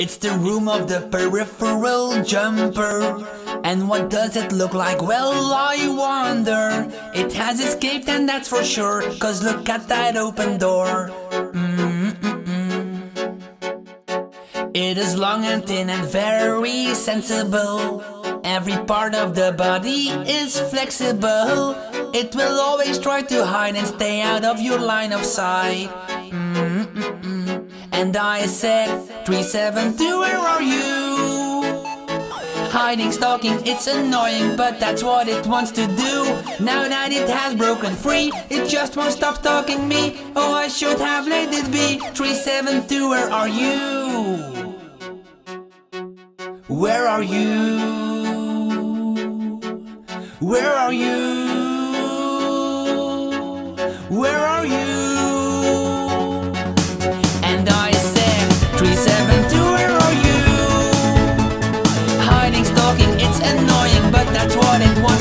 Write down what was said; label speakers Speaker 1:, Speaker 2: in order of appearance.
Speaker 1: It's the room of the peripheral jumper. And what does it look like? Well, I wonder. It has escaped, and that's for sure. Cause look at that open door. Mm-mm-mm. It is long and thin and very sensible. Every part of the body is flexible. It will always try to hide and stay out of your line of sight. Mm-mm-mm. And I said, 372, where are you? Hiding, stalking, it's annoying, but that's what it wants to do. Now that it has broken free, it just won't stop stalking me. Oh, I should have let it be. 372, where are you? Where are you? Where are you? Where are you? annoying, but that's what it wants.